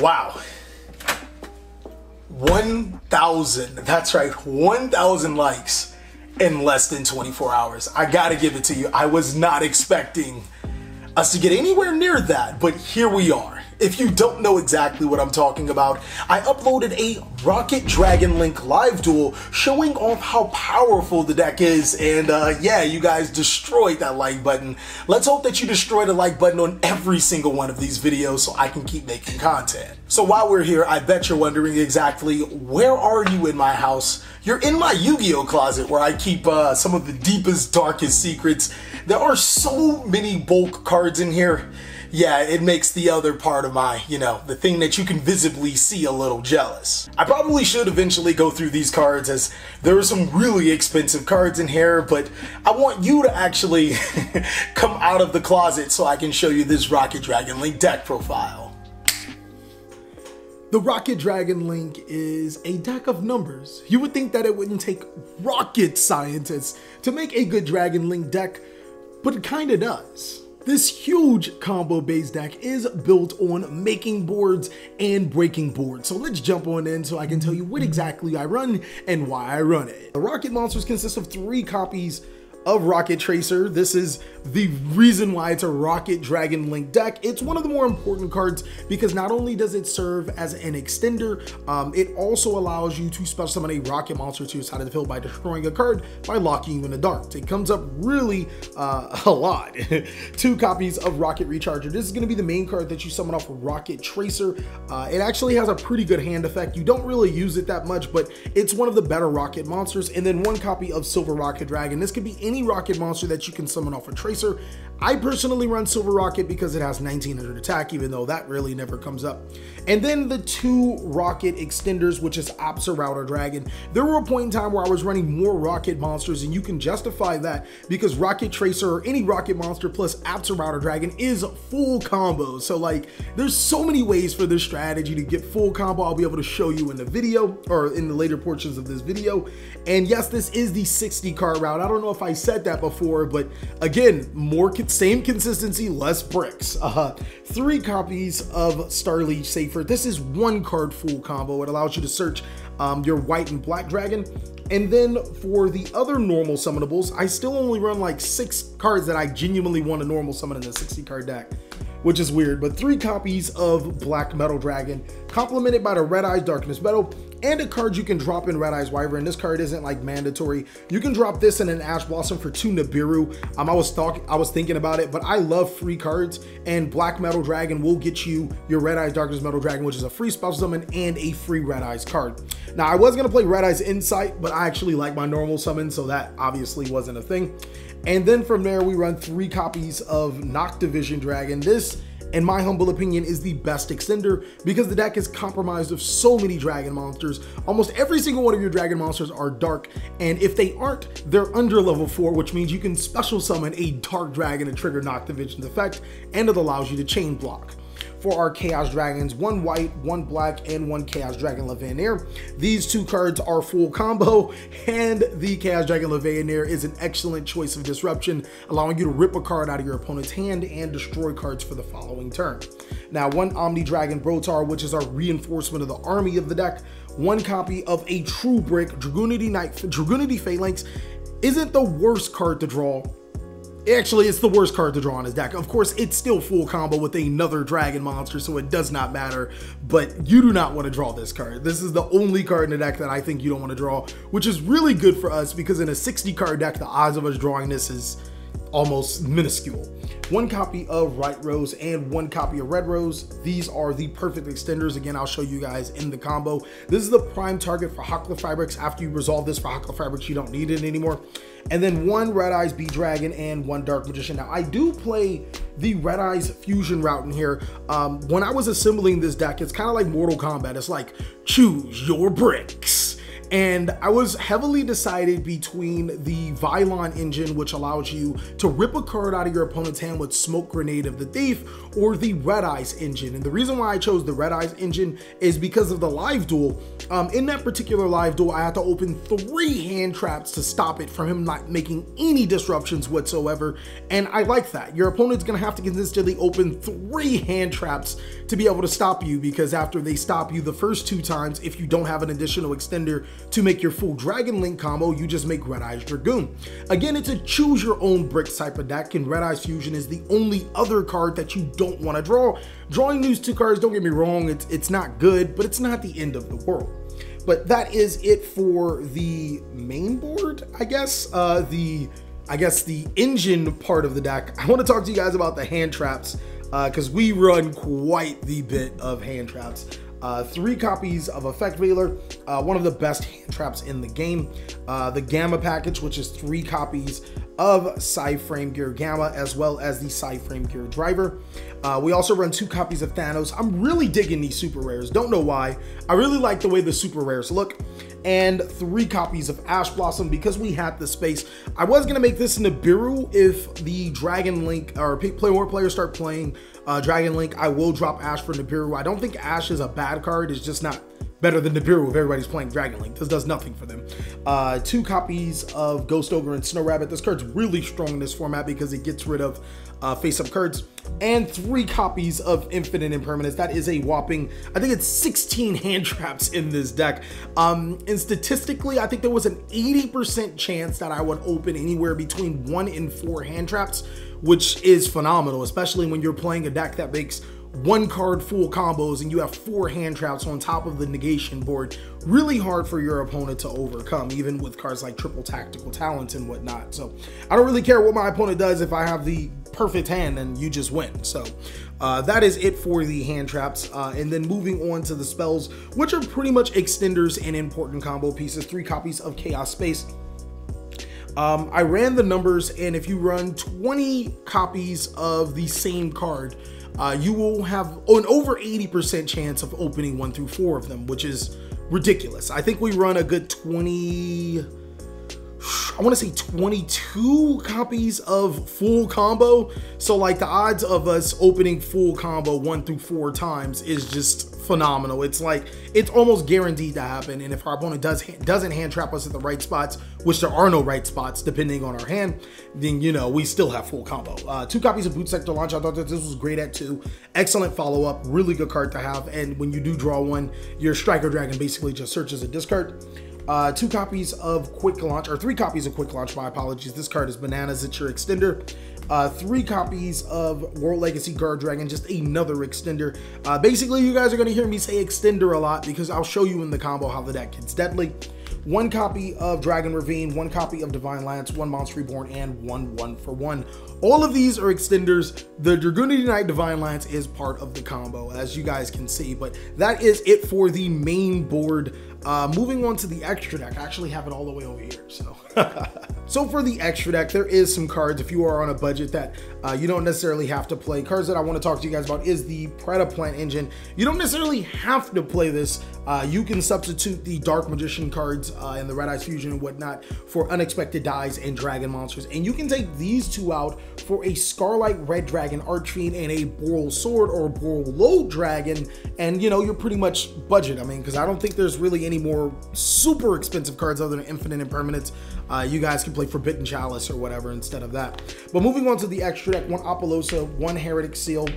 Wow. 1,000. That's right. 1,000 likes in less than 24 hours. I gotta give it to you. I was not expecting us to get anywhere near that, but here we are. If you don't know exactly what I'm talking about, I uploaded a Rokket Dragon Link live duel showing off how powerful the deck is, and uh, yeah, you guys destroyed that like button. Let's hope that you destroy the like button on every single one of these videos so I can keep making content. So while we're here, I bet you're wondering exactly where are you in my house? You're in my Yu-Gi-Oh closet where I keep uh, some of the deepest, darkest secrets. There are so many bulk cards in here yeah, it makes the other part of my, you know, the thing that you can visibly see a little jealous. I probably should eventually go through these cards as there are some really expensive cards in here, but I want you to actually come out of the closet so I can show you this Rokket Dragon Link deck profile. The Rokket Dragon Link is a deck of numbers. You would think that it wouldn't take rocket scientists to make a good Dragon Link deck, but it kinda does. This huge combo base deck is built on making boards and breaking boards. So let's jump on in so I can tell you what exactly I run and why I run it. The Rokket Monsters consist of three copies of Rokket Tracer. This is the reason why it's a Rokket Dragon Link deck. It's one of the more important cards because not only does it serve as an extender, um, it also allows you to special summon a Rokket monster to your side of the field by destroying a card by locking you in the dark. It comes up really uh, a lot. Two copies of Rokket Recharger. This is going to be the main card that you summon off Rokket Tracer. Uh, it actually has a pretty good hand effect. You don't really use it that much, but it's one of the better Rokket monsters. And then one copy of Silver Rokket Dragon. This could be any Rokket monster that you can summon off a Tracer. I personally run Silver Rokket because it has 1900 attack, even though that really never comes up. And then the two Rokket extenders, which is Absorouter Dragon. There were a point in time where I was running more Rokket monsters, and you can justify that because Rokket Tracer or any Rokket monster plus Absorouter Dragon is full combo. So like, there's so many ways for this strategy to get full combo. I'll be able to show you in the video or in the later portions of this video. And yes, this is the 60 card route. I don't know if I said that before, but again, more same consistency, less bricks. Uh, three copies of Starliege Seyfert. This is one card full combo. It allows you to search um, your white and black dragon. And then for the other normal summonables, I still only run like six cards that I genuinely want to normal summon in the 60 card deck which is weird, but three copies of Black Metal Dragon, complemented by the Red Eyes Darkness Metal, and a card you can drop in Red Eyes Wyvern. This card isn't like mandatory. You can drop this in an Ash Blossom for two Nibiru. Um, I was I was thinking about it, but I love free cards, and Black Metal Dragon will get you your Red Eyes Darkness Metal Dragon, which is a free special summon and a free Red Eyes card. Now, I was gonna play Red Eyes Insight, but I actually like my normal summon, so that obviously wasn't a thing. And then from there, we run three copies of Noctivision Dragon. This in my humble opinion, is the best extender because the deck is compromised of so many dragon monsters. Almost every single one of your dragon monsters are dark, and if they aren't, they're under level 4, which means you can special summon a dark dragon to trigger Noctivision's effect, and it allows you to chain block for our Chaos Dragons, one white, one black, and one Chaos Dragon Levianeer. These two cards are full combo, and the Chaos Dragon Levianeer is an excellent choice of disruption, allowing you to rip a card out of your opponent's hand and destroy cards for the following turn. Now, one Omni Dragon Brotar, which is our reinforcement of the army of the deck, one copy of a true brick Dragunity Knight, Dragunity Phalanx isn't the worst card to draw Actually, it's the worst card to draw on his deck. Of course, it's still full combo with another dragon monster, so it does not matter. But you do not want to draw this card. This is the only card in the deck that I think you don't want to draw, which is really good for us because in a 60 card deck, the odds of us drawing this is almost minuscule. One copy of White Rose and one copy of Red Rose. These are the perfect extenders. Again, I'll show you guys in the combo. This is the prime target for Halqifibrax. After you resolve this for Halqifibrax, you don't need it anymore. And then one Red Eyes B. Dragon and one Dark Magician. Now, I do play the Red Eyes Fusion route in here. Um, when I was assembling this deck, it's kind of like Mortal Kombat. It's like, choose your bricks And I was heavily decided between the Vylon engine, which allows you to rip a card out of your opponent's hand with Smoke Grenade of the Thief, or the Red Eyes engine. And the reason why I chose the Red Eyes engine is because of the live duel. Um, in that particular live duel, I had to open three hand traps to stop it from him not making any disruptions whatsoever. And I like that. Your opponent's gonna have to consistently open three hand traps to be able to stop you because after they stop you the first two times, if you don't have an additional extender to make your full Dragon Link combo, you just make Red Eyes Dragoon. Again, it's a choose your own bricks type of deck, and Red Eyes Fusion is the only other card that you don't want to draw. Drawing these two cards, don't get me wrong, it's, it's not good, but it's not the end of the world. But that is it for the main board, I guess. Uh, the I guess the engine part of the deck. I want to talk to you guys about the hand traps because uh, we run quite the bit of hand traps. Uh, three copies of Effect Veiler, uh, one of the best hand traps in the game. Uh, the Gamma package, which is three copies of Psy-Frame Gear Gamma, as well as the Psy-Frame Gear Driver. Uh, we also run two copies of Thanos. I'm really digging these super rares. Don't know why. I really like the way the super rares look. And three copies of Ash Blossom because we had the space. I was going to make this Nibiru if the Dragon Link or play more players start playing uh, Dragon Link. I will drop Ash for Nibiru. I don't think Ash is a bad card. It's just not better than Nibiru if everybody's playing Dragon Link. This does nothing for them. Uh, two copies of Ghost Ogre and Snow Rabbit. This card's really strong in this format because it gets rid of uh, face-up cards. And three copies of Infinite Impermanence. That is a whopping, I think it's 16 hand traps in this deck. Um, and statistically, I think there was an 80% chance that I would open anywhere between one and four hand traps, which is phenomenal, especially when you're playing a deck that makes one card full combos and you have four hand traps on top of the negation board. Really hard for your opponent to overcome, even with cards like triple tactical talents and whatnot. So I don't really care what my opponent does if I have the perfect hand and you just win. So uh, that is it for the hand traps. Uh, and then moving on to the spells, which are pretty much extenders and important combo pieces. Three copies of Chaos Space. Um, I ran the numbers, and if you run 20 copies of the same card, uh, you will have an over 80% chance of opening one through four of them, which is ridiculous. I think we run a good 20 I want to say 22 copies of full combo. So like the odds of us opening full combo one through four times is just phenomenal. It's like it's almost guaranteed to happen. And if our opponent does doesn't hand trap us at the right spots, which there are no right spots depending on our hand, then you know we still have full combo. Uh, two copies of Boot Sector Launch. I thought that this was great at two. Excellent follow up. Really good card to have. And when you do draw one, your Striker Dragon basically just searches a discard. Uh, two copies of Quick Launch, or three copies of Quick Launch, my apologies. This card is Bananas, it's your extender. Uh, three copies of World Legacy Guard Dragon, just another extender. Uh, basically, you guys are going to hear me say extender a lot because I'll show you in the combo how the deck gets deadly. One copy of Dragon Ravine, one copy of Divine Lance, one Monster Reborn, and one one for one. All of these are extenders. The Dragunity Knight Divine Lance is part of the combo, as you guys can see, but that is it for the main board. Uh, moving on to the extra deck, I actually have it all the way over here, so. so for the extra deck, there is some cards if you are on a budget that uh, you don't necessarily have to play. Cards that I want to talk to you guys about is the Predaplant engine. You don't necessarily have to play this. Uh, you can substitute the Dark Magician cards uh, and the Red Eyes Fusion and whatnot for Unexpected Dies and Dragon Monsters. And you can take these two out for a Scarlight Red Dragon Archfiend and a Borrelsword or Borreload Dragon. And, you know, you're pretty much budget. I mean, because I don't think there's really any any more super expensive cards other than Infinite Impermanence, uh, you guys can play Forbidden Chalice or whatever instead of that. But moving on to the extra deck, one Apollousa, one Heretic Seal,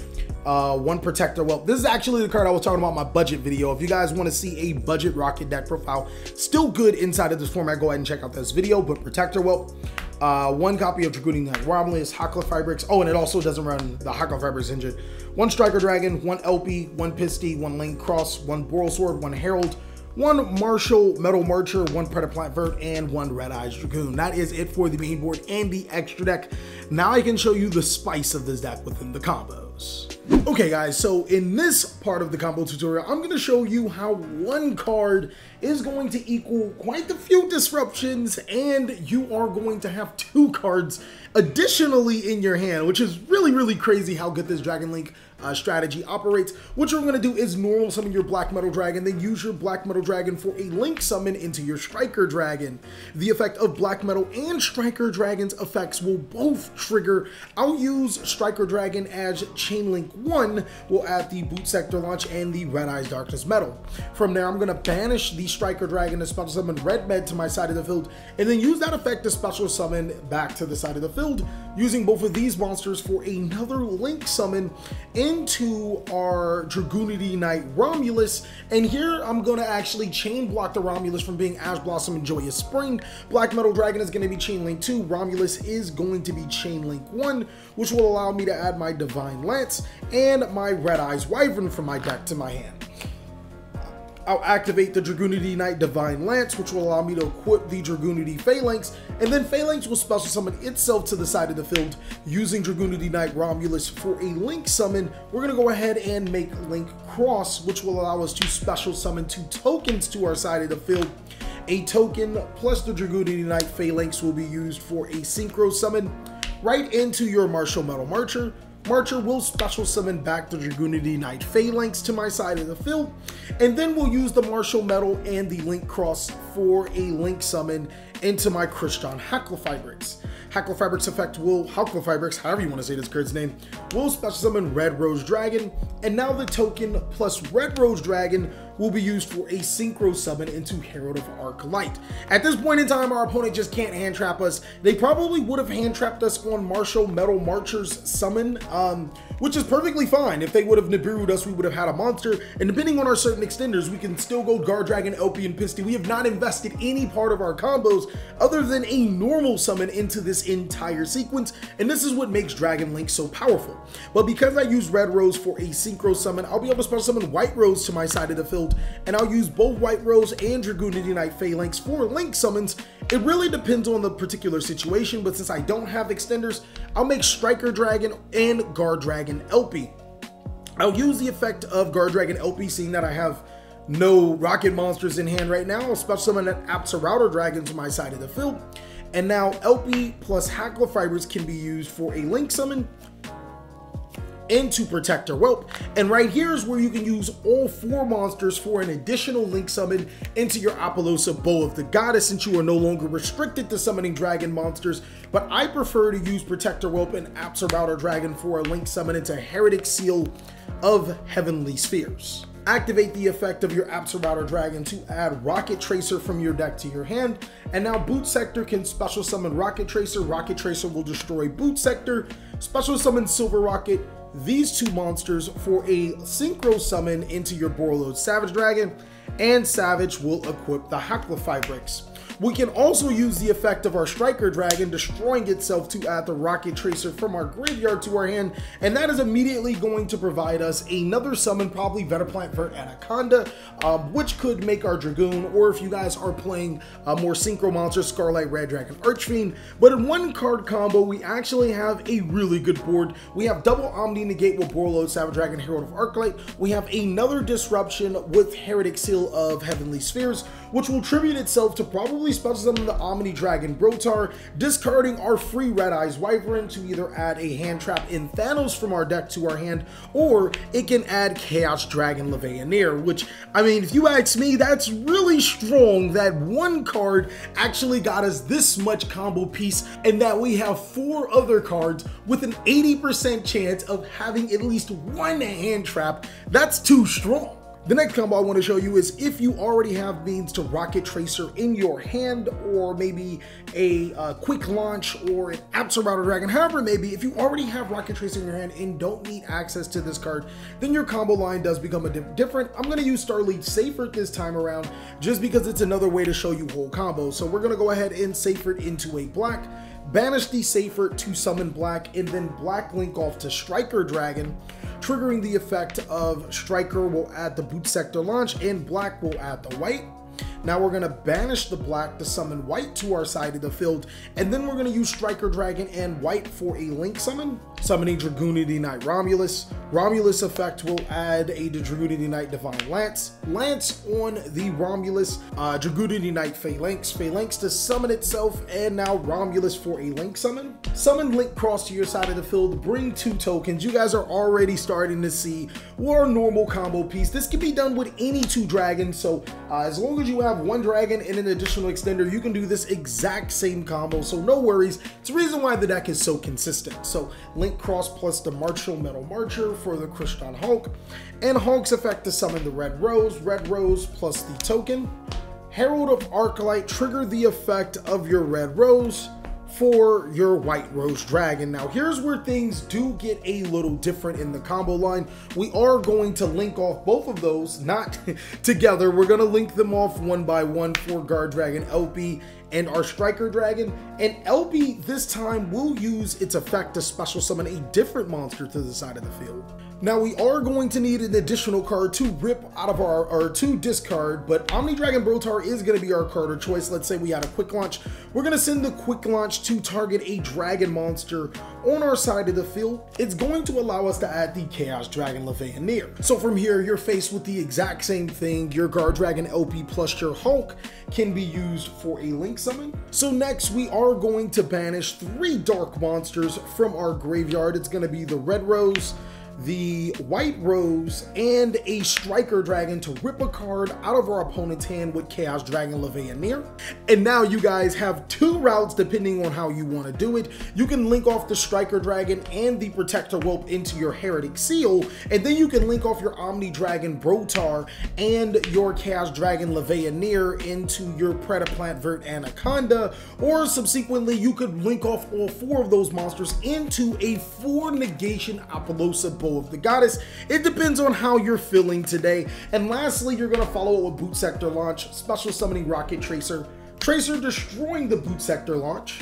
uh, one Protector. Well, this is actually the card I was talking about my budget video. If you guys want to see a budget Rokket deck profile, still good inside of this format, go ahead and check out this video. But Protector, well, uh, one copy of Dragoon Knight Romulus, Halqifibrax. Oh, and it also doesn't run the Halqifibrax engine. One Striker Dragon, one LP, one Pisty, one Link Cross, one Borrelsword, one Herald, one Martial Metal Marcher, one Predaplant Vert, and one Red Eyes Dragoon. That is it for the main board and the extra deck. Now I can show you the spice of this deck within the combos. Okay guys, so in this part of the combo tutorial, I'm going to show you how one card is going to equal quite a few disruptions and you are going to have two cards additionally in your hand, which is really, really crazy how good this Dragon Link uh, strategy operates. What you're going to do is normal summon your Black Metal Dragon, then use your Black Metal Dragon for a Link summon into your Striker Dragon. The effect of Black Metal and Striker Dragon's effects will both trigger. I'll use Striker Dragon as Chain Link 1, will add the Boot Sector launch and the Red Eyes Darkness Metal. From there, I'm going to banish the Striker Dragon to special summon Red Med to my side of the field, and then use that effect to special summon back to the side of the field, using both of these monsters for another Link summon into our Dragunity Knight Romulus. And here I'm going to actually chain block the Romulus from being Ash Blossom and Joyous Spring. Black Metal Dragon is going to be Chain Link 2. Romulus is going to be Chain Link 1, which will allow me to add my Divine Lance and my Red Eyes Wyvern from my deck to my hand. I'll activate the Dragunity Knight Divine Lance, which will allow me to equip the Dragunity Phalanx, and then Phalanx will special summon itself to the side of the field using Dragunity Knight Romulus for a Link summon. We're going to go ahead and make Link Cross, which will allow us to special summon two tokens to our side of the field. A token plus the Dragunity Knight Phalanx will be used for a Synchro summon right into your Martial Metal Marcher, Marcher will special summon back the Dragunity Knight Phalanx to my side of the field, and then we'll use the Martial Metal and the Link Cross for a Link summon into my Crystron Halqifibrax. Halqifibrax effect will, Halqifibrax, however you want to say this card's name, will special summon Red Rose Dragon, and now the token plus Red Rose Dragon will be used for a Synchro summon into Herald of Arc Light. At this point in time, our opponent just can't hand trap us. They probably would have hand trapped us on Martial Metal Marcher's summon, um, which is perfectly fine. If they would have Nibiru'd us, we would have had a monster. And depending on our certain extenders, we can still go Guard Dragon, and Pisty. We have not invested any part of our combos other than a normal summon into this entire sequence. And this is what makes Dragon Link so powerful. But because I use Red Rose for a Synchro summon, I'll be able to special summon White Rose to my side of the field and I'll use both White Rose and Dragunity Knight Phalanx for Link summons. It really depends on the particular situation, but since I don't have extenders, I'll make Striker Dragon and Guard Dragon LP. I'll use the effect of Guard Dragon LP, seeing that I have no rokket monsters in hand right now. I'll special summon an Router Dragon to my side of the field. And now LP plus Halqifibrax can be used for a Link summon into Protector Whelp. And right here is where you can use all four monsters for an additional Link summon into your Apollousa Bow of the Goddess since you are no longer restricted to summoning dragon monsters. But I prefer to use Protector Whelp and Router Dragon for a Link summon into Heretic Seal of Heavenly Spheres. Activate the effect of your Router Dragon to add Rokket Tracer from your deck to your hand. And now Boot Sector can special summon Rokket Tracer. Rokket Tracer will destroy Boot Sector. Special summon Silver Rokket these two monsters for a synchro summon into your Borreload Savage Dragon, and Savage will equip the Halqifibrax. We can also use the effect of our Striker Dragon destroying itself to add the Rokket Tracer from our graveyard to our hand, and that is immediately going to provide us another summon, probably Vetaplant for Anaconda, um, which could make our Dragoon, or if you guys are playing a more Synchro Monster, Scarlight Red Dragon Archfiend. But in one card combo, we actually have a really good board. We have double Omni Negate with Borreload, Savage Dragon, Herald of Arclight. We have another Disruption with Heretic Seal of Heavenly Spheres, which will tribute itself to probably special summon the Omni Dragon Brotar, discarding our free Red Eyes Wyvern to either add a hand trap in Thanos from our deck to our hand, or it can add Chaos Dragon Levianeer, which, I mean, if you ask me, that's really strong that one card actually got us this much combo piece, and that we have four other cards with an 80% chance of having at least one hand trap. That's too strong. The next combo I want to show you is if you already have means to Rokket Tracer in your hand or maybe a uh, quick launch or an Router Dragon, however maybe, if you already have Rokket Tracer in your hand and don't need access to this card, then your combo line does become a different. I'm going to use Starliege Seyfert this time around just because it's another way to show you whole combos. So we're going to go ahead and Seyfert into a black, banish the Seyfert to summon black, and then black link off to Striker Dragon triggering the effect of Striker will add the Boot Sector launch and Black will add the white. Now we're gonna banish the black to summon white to our side of the field, and then we're gonna use Striker Dragon and white for a link summon. Summoning Dragunity Knight Romulus. Romulus effect will add a Dragunity Knight Divine Lance. Lance on the Romulus. Uh, Dragunity Knight Phalanx. Phalanx to summon itself, and now Romulus for a Link summon. Summon Link Cross to your side of the field. Bring two tokens. You guys are already starting to see our normal combo piece. This can be done with any two dragons, so uh, as long as you have one dragon and an additional extender, you can do this exact same combo, so no worries. It's the reason why the deck is so consistent. So Link Cross plus the Martial Metal Marcher for the Crystron Hulk, and Hulk's effect to summon the Red Rose, Red Rose plus the token. Herald of Arclight trigger the effect of your Red Rose, for your White Rose Dragon. Now, here's where things do get a little different in the combo line. We are going to link off both of those, not together. We're going to link them off one by one for Guard Dragon LP and our Striker Dragon. And LB this time will use its effect to special summon a different monster to the side of the field. Now we are going to need an additional card to rip out of our, or to discard, but Omni Dragon Brotar is going to be our card of choice. Let's say we had a quick launch. We're going to send the quick launch to target a dragon monster on our side of the field. It's going to allow us to add the Chaos Dragon Levianeer. So from here, you're faced with the exact same thing. Your Guard Dragon LP plus your Hulk can be used for a Link summon. So next, we are going to banish three Dark Monsters from our graveyard. It's going to be the Red Rose, the White Rose, and a Striker Dragon to rip a card out of our opponent's hand with Chaos Dragon Levianeer. And now you guys have two routes depending on how you want to do it. You can link off the Striker Dragon and the Protector Whelp into your Heretic Seal, and then you can link off your Omni Dragon Brotar and your Chaos Dragon Levianeer into your Predaplant Vert Anaconda, or subsequently you could link off all four of those monsters into a four negation Of the Goddess. It depends on how you're feeling today. And lastly, you're going to follow it with Boot Sector launch, special summoning Rokket Tracer, Tracer destroying the Boot Sector launch,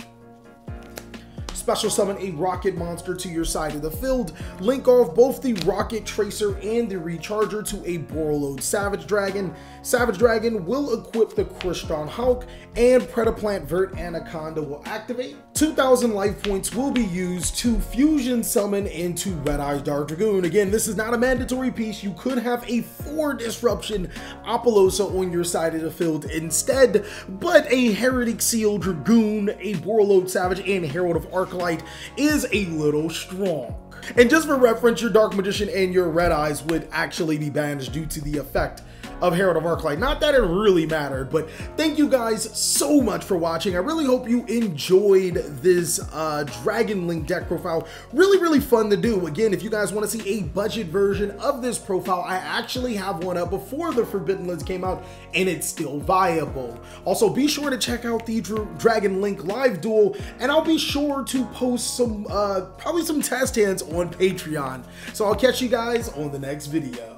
special summon a rokket monster to your side of the field, link off both the rokket tracer and the recharger to a Borreload Savage Dragon. Savage Dragon will equip the Crystron Hulk and Predaplant Vert Anaconda will activate. 2,000 life points will be used to fusion summon into Red Eyes Dark Dragoon. Again, this is not a mandatory piece. You could have a 4 Disruption Apollousa on your side of the field instead, but a Heretic Seal Dragoon, a Borreload Savage, and Herald of Arc Light is a little strong. And just for reference, your Dark Magician and your Red Eyes would actually be banished due to the effect of Herald of Arclight. Not that it really mattered, but thank you guys so much for watching. I really hope you enjoyed this uh, Dragon Link deck profile. Really, really fun to do. Again, if you guys want to see a budget version of this profile, I actually have one up before the Forbidden Lids came out, and it's still viable. Also, be sure to check out the Dr Dragon Link live duel, and I'll be sure to post some, uh, probably some test hands on Patreon. So I'll catch you guys on the next video.